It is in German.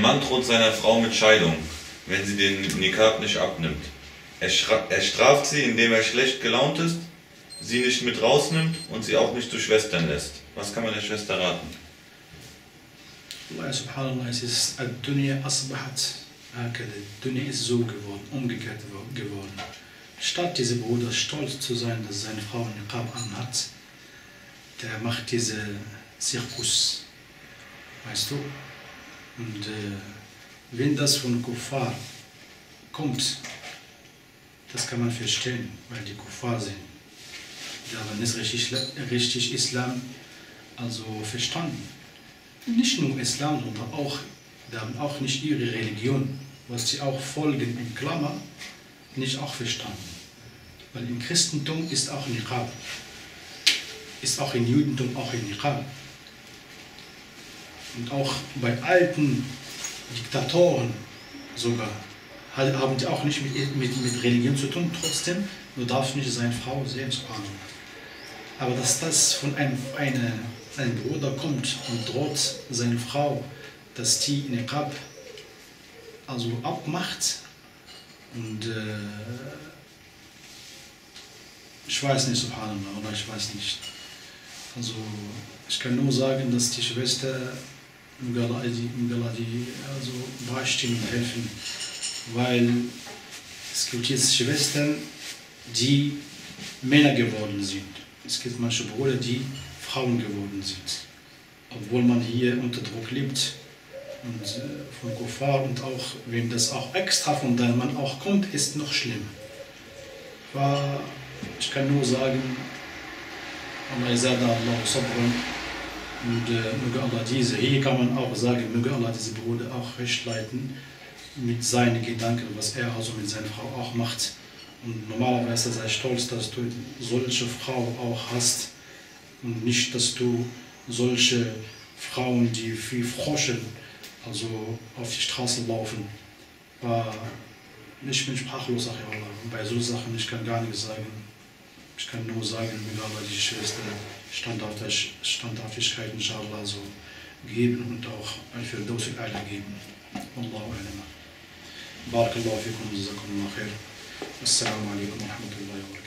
Mann droht seiner Frau mit Scheidung, wenn sie den Nikab nicht abnimmt. Er, er straft sie, indem er schlecht gelaunt ist, sie nicht mit rausnimmt und sie auch nicht zu Schwestern lässt. Was kann man der Schwester raten? Allah subhanallah, es ist, Dunya asbahat Dunya ist so geworden, umgekehrt geworden. Statt dieser Bruder stolz zu sein, dass seine Frau einen Niqab anhat, der macht diese Zirkus, weißt du? Und äh, wenn das von Kuffar kommt, das kann man verstehen, weil die Kuffar sind. Die haben nicht richtig, richtig Islam also verstanden. Nicht nur Islam, sondern auch, die haben auch nicht ihre Religion, was sie auch folgen in Klammer, nicht auch verstanden. Weil im Christentum ist auch Niqab. Ist auch im Judentum auch ein Niqab. Und auch bei alten Diktatoren sogar haben die auch nicht mit, mit, mit Religion zu tun, trotzdem, nur darf nicht seine Frau sehen. Aber dass das von einem, eine, einem Bruder kommt und droht seine Frau, dass die Niqab also abmacht und äh, ich weiß nicht, subhanallah, oder ich weiß nicht. Also ich kann nur sagen, dass die Schwester Mgaladi, Mgaladi also beistehen und helfen, weil es gibt jetzt Schwestern, die Männer geworden sind. Es gibt manche Brüder, die Frauen geworden sind. Obwohl man hier unter Druck lebt und äh, von Kuffar und auch wenn das auch extra von deinem Mann auch kommt, ist noch schlimm. Ich kann nur sagen, Allah Allah sabran und äh, möge Allah diese, hier kann man auch sagen, möge Allah diese Bruder auch recht leiten mit seinen Gedanken, was er also mit seiner Frau auch macht. Und normalerweise sei stolz, dass du solche Frau auch hast und nicht, dass du solche Frauen, die wie Froschen also auf die Straße laufen, war ich bin sprachlos, Allah. Und bei so Sachen, ich kann gar nichts sagen ich kann nur sagen, Megala, die Schwester, Standhaftigkeit inshallah so geben und auch Al-Firdaus al-Ala geben. Wallahu alama. Barakallahu fikum, jazakum Allah khair. Assalamu alaikum wa rahmatullahi wa barakatuh.